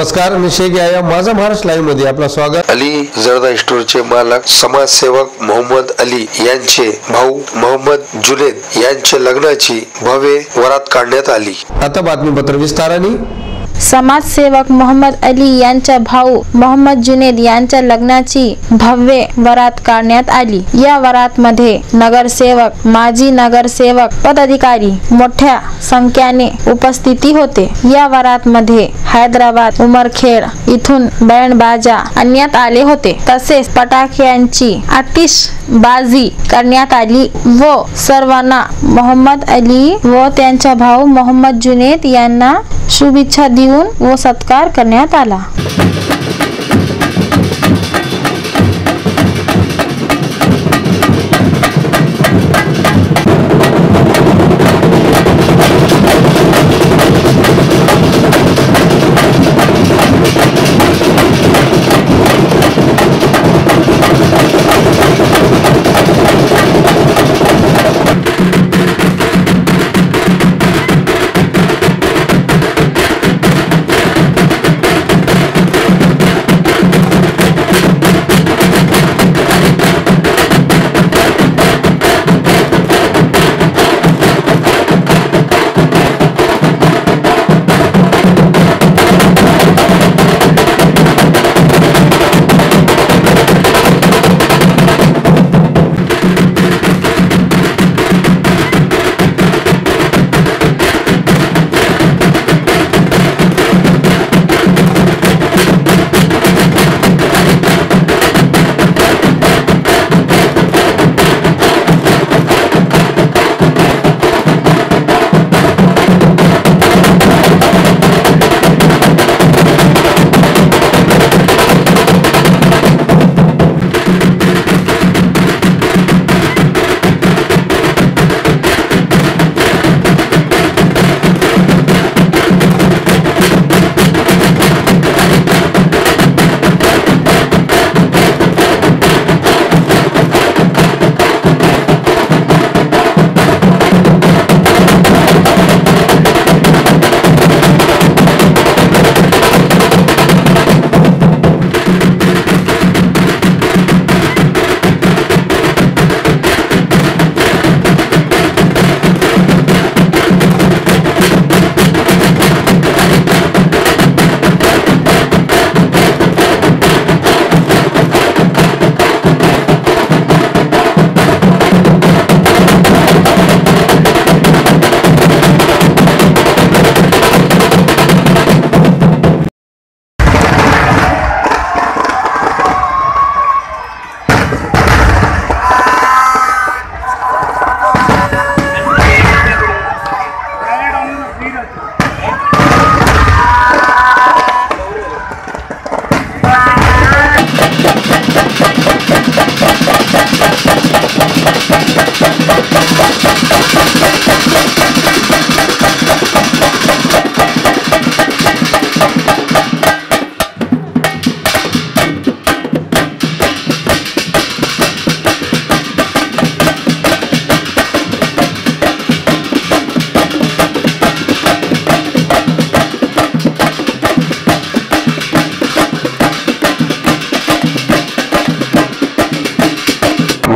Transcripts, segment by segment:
नमस्कार मी शेख या माझा महाराष्ट्र लाईव्हमध्ये आपलं स्वागत. अली जरदा स्टोरचे मालक समाजसेवक मोहम्मद अली यांचे भाऊ मोहम्मद जुनेद यांचे लग्नाची भव्य वरात काढण्यात आली. आता बातमीपत्र विस्ताराने. समाजसेवक मोहम्मद अली यांच्या भाऊ मोहम्मद जुनेद यांच्या लग्नाची भव्य वरात काढण्यात आली. या वरात मध्ये नगरसेवक माजी नगरसेवक पदाधिकारी मोठ्या संख्येने उपस्थिती होते. या वरात मध्ये हैदराबाद उमरखेड इथून बँड बाजा आणण्यात आले होते. तसेच फटाक्यांची आतिषबाजी करण्यात आली व सर्वांना मोहम्मद अली व त्यांचा भाऊ मोहम्मद जुनेद यांना शुभेच्छा देऊन व सत्कार करण्यात आला.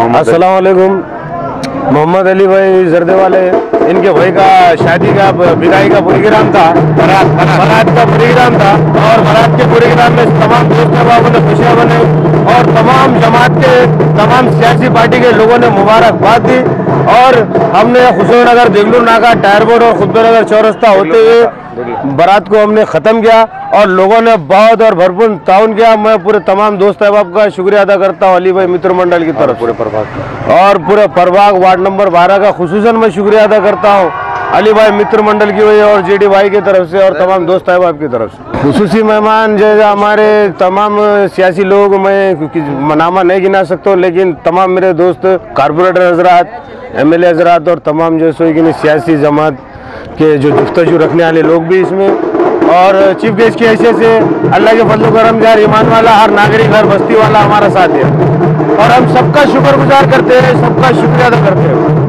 अस्सलाम वालेकुम मोहम्मद अली भाई जरदे वाले, इनके भाई का शादी का विदाई का प्रोग्राम था, बारात बारात का प्रोग्राम था, और बारात के प्रोग्राम में तमाम दोस्त अहबाबों ने खुशियाँ बने, और तमाम जमात के, तमाम सियासी पार्टी के लोगों ने मुबारकबाद दी, और हमने हुसैन नगर देगलू नाका टायर बोर्ड और खुदबे नगर चौरस्ता होते हुए बारात को हमने ख़त्म किया और लोगों ने बहुत और भरपूर ताउन किया। मैं पूरे तमाम दोस्त अहबाब का शुक्रिया अदा करता हूँ अली भाई मित्र मंडल की तरफ़ पूरे प्रभाग और पूरे प्रभाग वार्ड नंबर बारह का खसूस मैं शुक्रिया अदा करता हूँ अली भाई मित्र मंडल की वजह और जेडी भाई की तरफ़ से और तमाम दोस्त अहबाब की तरफ़ से। खसूसी मेहमान जैसे हमारे तमाम सियासी लोग मैं नामा नहीं गिना सकता हूँ लेकिन तमाम मेरे दोस्त कारपोरेटर हजरात एम एल हजरात और तमाम जो सो सियासी जमात के जो गुफ्तजू रखने वाले लोग भी इसमें। और चीफ गेस्ट की हैसियत से अल्लाह के फजल करम जार ईमान वाला, हर नागरिक, हर बस्ती वाला हमारा साथ है। और हम सबका शुक्रगुजार करते हैं, सबका शुक्रिया अदा करते हैं।